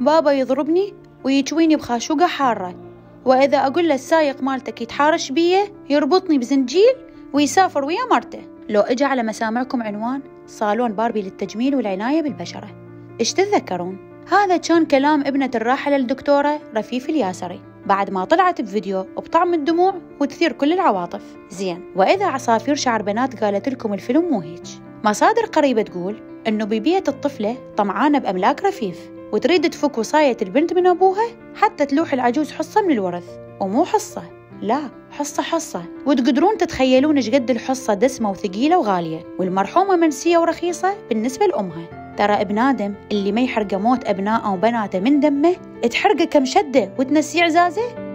بابا يضربني ويجويني بخاشوقة حارة. وإذا أقول له السايق مالتك يتحارش بيه يربطني بزنجيل ويسافر ويا مرته. لو إجا على مسامعكم عنوان صالون باربي للتجميل والعناية بالبشرة. إيش تتذكرون؟ هذا كان كلام ابنة الراحلة الدكتورة رفيف الياسري. بعد ما طلعت بفيديو بطعم الدموع وتثير كل العواطف. زين وإذا عصافير شعر بنات قالت لكم الفيلم مو هيك؟ مصادر قريبة تقول إنه ببيئة الطفلة طمعانة بأملاك رفيف. وتريد تفك وصاية البنت من أبوها حتى تلوح العجوز حصة من الورث. ومو حصة لا حصة حصة. وتقدرون تتخيلون إيش قد الحصة دسمة وثقيلة وغالية والمرحومة منسية ورخيصة بالنسبة لأمها. ترى ابن آدم اللي ما يحرقه موت أبنائه وبناته من دمه تحرقه كم شدة وتنسيه عزازه